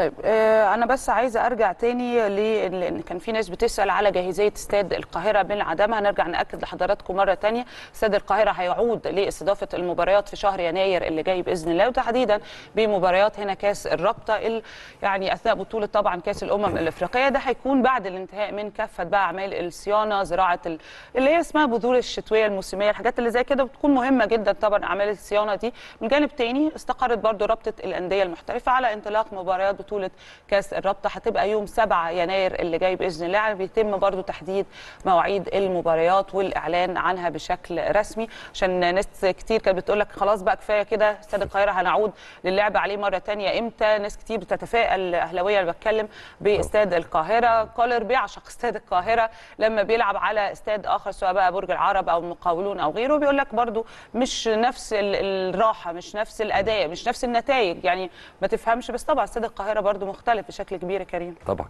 طيب آه، أنا بس عايزة أرجع تاني لأن كان في ناس بتسأل على جاهزية استاد القاهرة من عدمها نرجع نأكد لحضراتكم مرة تانية. استاد القاهرة هيعود لإستضافة المباريات في شهر يناير اللي جاي بإذن الله وتحديدا بمباريات هنا كأس الرابطة ال- يعني أثناء بطولة طبعا كأس الأمم الإفريقية. ده هيكون بعد الانتهاء من كافة بقى أعمال الصيانة زراعة ال- اللي هي اسمها بذور الشتوية الموسمية. الحاجات اللي زي كده بتكون مهمة جدا طبعا أعمال الصيانة دي. من جانب تاني استقرت برضو رابطة الأندية المحترفة على انطلاق مباريات بطولة كأس الرابطة. هتبقى يوم 7 يناير اللي جاي بإذن الله. يعني بيتم برضو تحديد مواعيد المباريات والإعلان عنها بشكل رسمي. عشان ناس كتير كانت بتقول لك خلاص بقى كفاية كده استاد القاهرة هنعود للعب عليه مرة تانية إمتى. ناس كتير بتتفائل اهلاويه اللي بتكلم بإستاد القاهرة. كولر بيعشق استاد القاهرة لما بيلعب على استاد آخر سواء بقى برج العرب أو المقاولون أو غيره. بيقول لك برضو مش نفس ال- الراحة مش نفس الأداء مش نفس النتائج. يعني ما تفهمش بس طبعا استاد القاهره برضو مختلف بشكل كبير يا كريم. طبعا.